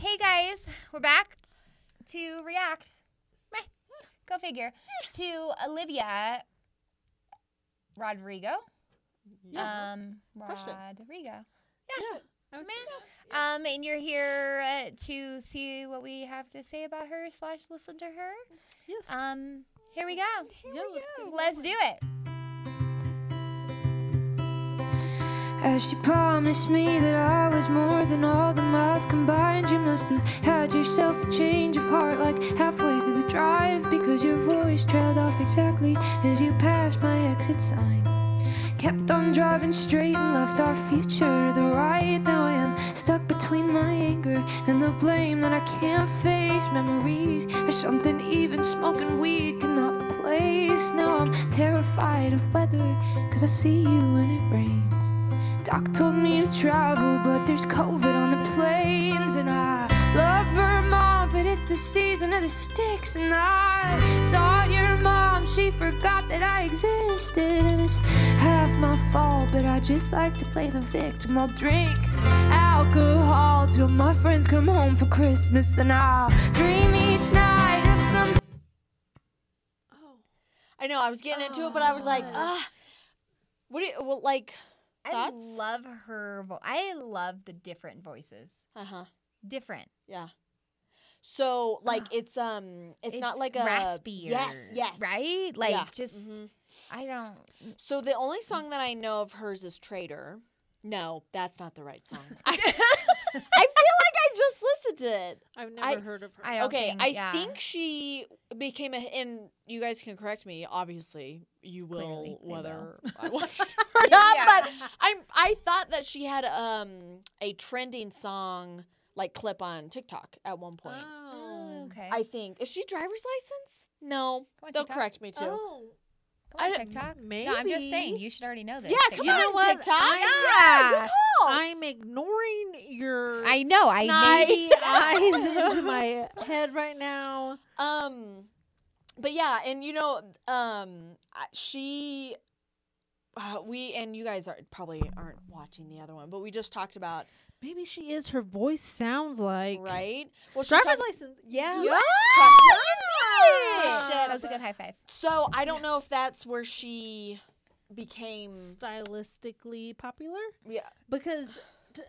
Hey guys, we're back to react. Meh, Go figure. To Olivia Rodrigo. Yeah. Um, Crushed it. Rodrigo. Yeah. I was Meh. Um, and you're here uh, to see what we have to say about her slash listen to her. yes. Um, here we go. yeah, let's get Let's do it. As she promised me that I was more than all the miles combined, you must have had yourself a change of heart like halfway through the drive because your voice trailed off exactly as you passed my exit sign. Kept on driving straight and left our future to the right. Now I am stuck between my anger and the blame that I can't face. Memories are something even smoking weed cannot replace. Now I'm terrified of weather because I see you when it rains. Doc told me to travel, but there's COVID on the planes, and I love Vermont, but it's the season of the sticks, and I saw your mom. She forgot that I existed, and it's half my fault, but I just like to play the victim. I'll drink alcohol till my friends come home for Christmas, and I'll dream each night of some. Oh. I know. I was getting into it, but I was like, Oh. ah. What do you, well, like, Thoughts? I love her. Vo- I love the different voices. uh huh. Different. Yeah. So, like, Ah. it's, um, it's, not like a. raspier. Yes, yes. Right? Like Yeah. just Mhm. I don't. So, the only song that I know of hers is Traitor. No, that's not the right song. I, I feel like just listened to it. I've never I- heard of her. I don't okay, think- I yeah. think she became a, and you guys can correct me. Obviously, you will Clearly, they whether I want to or not. Yeah. But I'm I thought that she had um a trending song like clip on TikTok at one point. Oh, okay. I think is she driver's license? No, Go on they'll TikTok. correct me too. Oh, Go on I- TikTok. maybe. No, I'm just saying you should already know this. Yeah, TikTok. come You know on what? TikTok. I- yeah, good call. I'm ignoring your I know. I Snide. made eyes into my head right now. Um, but yeah, and you know, um, she, uh, we and you guys are probably aren't watching the other one, but we just talked about Maybe she is. Her voice sounds like right. Well, driver's talked- license. Yeah. Yeah. Shit. That was a good high five. So I don't know if that's where she became. stylistically popular Yeah, because t-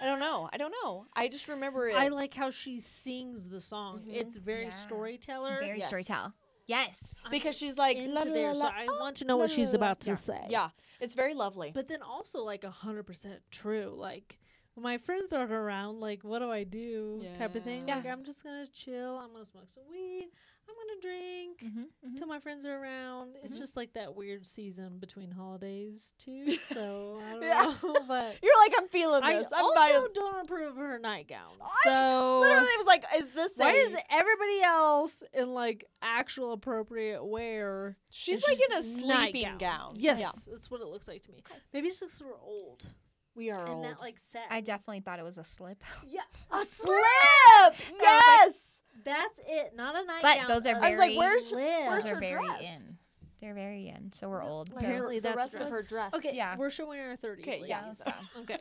I don't know. I don't know. I just remember it. I like how she sings the song. Mhm. It's very Yeah. storyteller. Very yes. storytell. Yes. I'm because she's like into la, la, there, la, so la, I oh, want to know la, what she's la, la. about to Yeah. say. Yeah, it's very lovely. But then also like a hundred percent true. Like when my friends aren't around, like what do I do? Type of thing. Yeah. Like I'm just gonna chill. I'm gonna smoke some weed. I'm gonna drink Mm-hmm, till my friends are around. It's Mhm. just like that weird season between holidays too. So I don't Yeah. know, but. You're like I'm feeling this. I'm also buying- don't approve of her nightgown. I So Literally, it was like, is this? why a- is everybody else in like actual appropriate wear? She's and like in a sleeping nightgown? gown. Yes, Yeah. that's what it looks like to me. Maybe it's just we're old We are and old. that like set. I definitely thought it was a slip. yeah, a slip. Yes. That's it. Not a nightgown. But those are a I was like, very- where's- slip. where's Those are very dress? in. They're very in. So we're old. So Apparently the that's rest of her dress. Okay, Yeah. we're showing our thirties. Okay, yeah. let's go. Okay.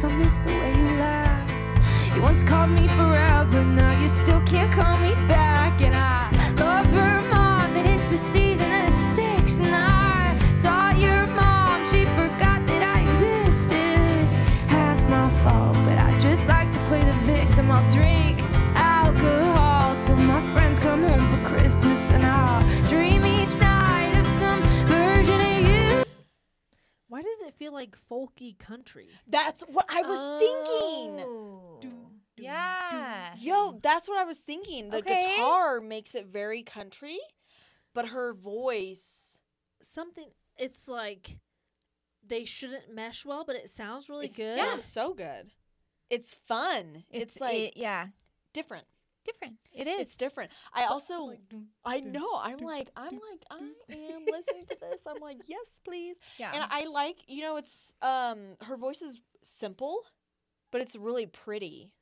Cause I miss the way you laugh. You once called me forever, now you still can't call me back. And I love Vermont, but it's the season of sticks. And I saw your mom, she forgot that I existed. It's half my fault, but I just like to play the victim. I'll drink alcohol till my friends come home for Christmas. And I'll dream feel like folky country? That's what I was thinking. Oh. Do, do, Yeah. Yo, that's what I was thinking. The Okay. guitar makes it very country, but her voice. Something. It's like they shouldn't mesh well, but it sounds really it good. sounds so good. It's fun. It's, like it- yeah. different. Different. It is. It's different. I also Like, dun, I dun, know. I'm dun, like I'm like I am listening to this. I'm like yes, please. yeah. And I like you know it's um her voice is simple, but it's really pretty,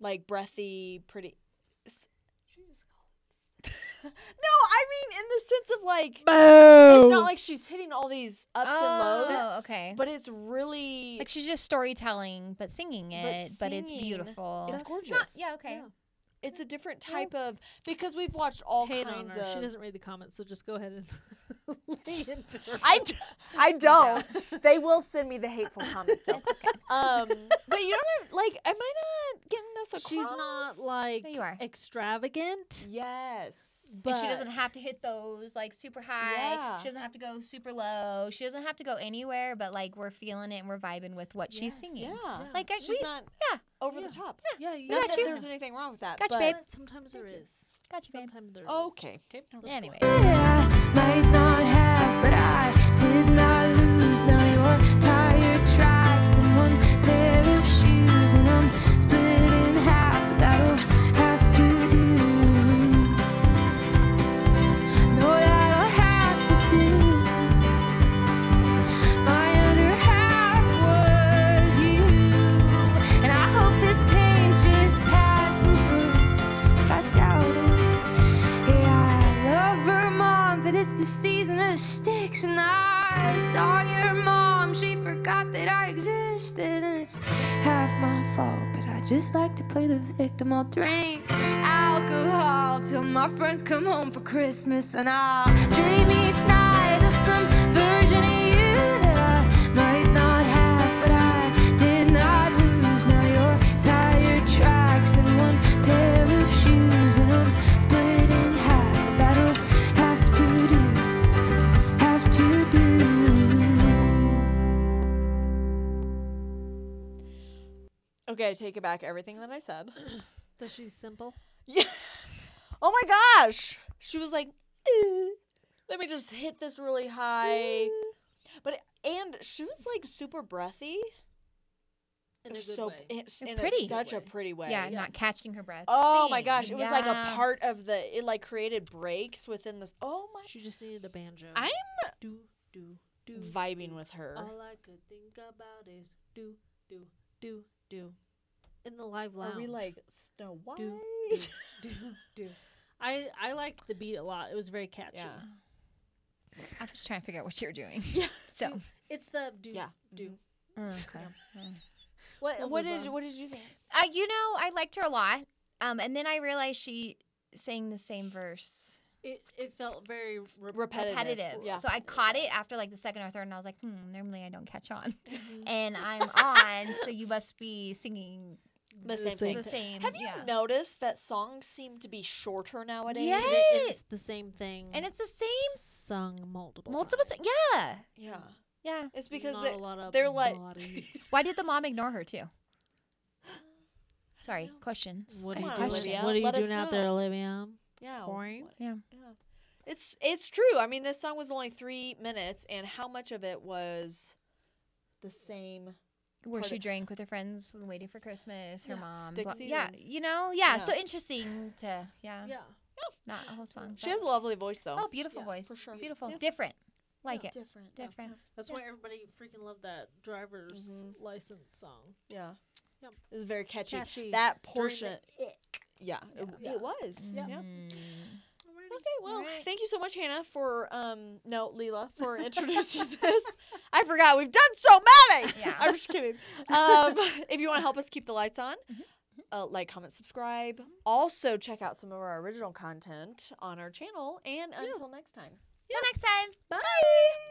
like breathy, pretty. s- no, I mean in the sense of like it's not like she's hitting all these ups and lows, oh, okay. but it's really like she's just storytelling, but singing it, but, it's beautiful. it's not- gorgeous. yeah. Okay. Yeah. It's a different type of because we've watched all Hate kinds of. She doesn't read the comments, so just go ahead and lay into. I, d- I don't. they will send me the hateful comments. though. Um, but you don't have like. Am I not getting this across? She's not like you are. extravagant, Yes. but and she doesn't have to hit those like super high. Yeah. She doesn't have to go super low. She doesn't have to go anywhere. But like we're feeling it and we're vibing with what she's Yes. singing. Yeah. Yeah. Like I, She's we, not yeah. Over Yeah. the top. Yeah, you Not that you. there's anything wrong with that. Gotcha, but babe. But sometimes there is. Gotcha, babe. Sometimes there is. Okay. Okay. let's go. Anyway. The season of sticks. And I saw your mom, she forgot that I existed. And it's half my fault, but I just like to play the victim. I'll drink alcohol till my friends come home for Christmas. And I'll dream each night Okay, I take it back everything that I said. Does she simple? Yeah. Oh my gosh. She was like, "Eh, let me just hit this really high. But and she was like super breathy. In a good so way. it's in pretty. A, such a Way. pretty way. Yeah, Yeah. not catching her breath. Oh my gosh, it was like a part of the it like created breaks within this. Oh my She just needed a banjo. I'm do do do. vibing do. with her. All I could think about is do do do do. In the live lounge. Are we like Snow White? do do do do. I I liked the beat a lot. It was very catchy. Yeah. I was trying to figure out what you were doing. Yeah. So. It's the do Yeah. do. mm, okay. Mm. What We'll what did on. what did you think? Uh, you know, I liked her a lot. Um, and then I realized she sang the same verse. It it felt very re- Repetitive. repetitive. Yeah. So I caught it after like the second or third, and I was like, hmm, normally I don't catch on. Mm-hmm. and I'm on, so you must be singing The same the thing. same. Have you yeah. noticed that songs seem to be shorter nowadays? Yes. It- It's the same thing. And it's the same sung multiple multiple times. times. Yeah. Yeah. Yeah. It's because Not they a lot of they're like- Why did the mom ignore her too? Sorry, know. questions. What are you doing? What are you doing out there, know. Olivia? Yeah. Boring. what- Yeah. Yeah. It's it's true. I mean, this song was only three minutes, and how much of it was the same? Where she of- drank with her friends, waiting for Christmas. Her Yeah, mom. blah- yeah. You know. Yeah, Yeah. So interesting to. Yeah. Yeah. Not a whole song. She has a lovely voice, though. Oh, beautiful Yeah, voice. for sure. Beautiful. Yeah. Different. Like it. Different. Different. That's Yeah. why everybody freaking loved that driver's Mhm. license song. Yeah. Yep. It was very catchy. Catchy. That During the portion. Yeah, it, Yeah. it was. Yeah. yeah. Mm. Okay, well, Alright. thank you so much, Hannah, for um no Leela for introducing this. I forgot we've done so many. Yeah. I'm just kidding. Um, if you want to help us keep the lights on, Mm-hmm. uh, like, comment, subscribe. Also, check out some of our original content on our channel. And until next time, Till next time. bye.